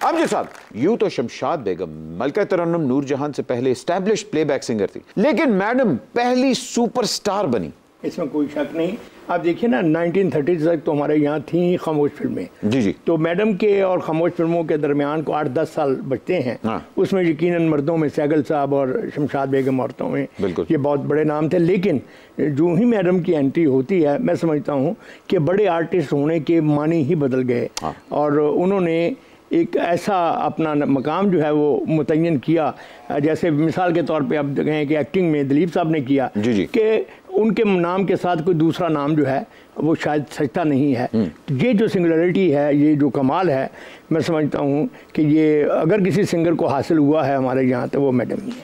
अमजद साहब यूँ तो शमशाद बेगम मलका नूर नूरजहां से पहले स्टैब्लिश प्लेबैक सिंगर थी लेकिन मैडम पहली सुपरस्टार बनी। इसमें कोई शक नहीं। आप देखिए ना 1930 तक तो हमारे यहाँ थी खामोश फ़िल्में। जी जी। तो मैडम के और खामोश फ़िल्मों के दरमियान को आठ दस साल बचते हैं। हाँ। उसमें यकीनन मर्दों में सैगल साहब और शमशाद बेगम औरतों में। ये बहुत बड़े नाम थे। लेकिन जो ही मैडम की एंट्री होती है मैं समझता हूँ कि बड़े आर्टिस्ट होने के मानी ही बदल गए। हाँ। और उन्होंने एक ऐसा अपना मकाम जो है वो मुतन किया। जैसे मिसाल के तौर पे आप कहें कि एक्टिंग में दिलीप साहब ने किया जी, जी। कि उनके नाम के साथ कोई दूसरा नाम जो है वो शायद सचता नहीं है। तो ये जो सिंगुलरिटी है ये जो कमाल है मैं समझता हूँ कि ये अगर किसी सिंगर को हासिल हुआ है हमारे यहाँ तो वो मैडम ही है।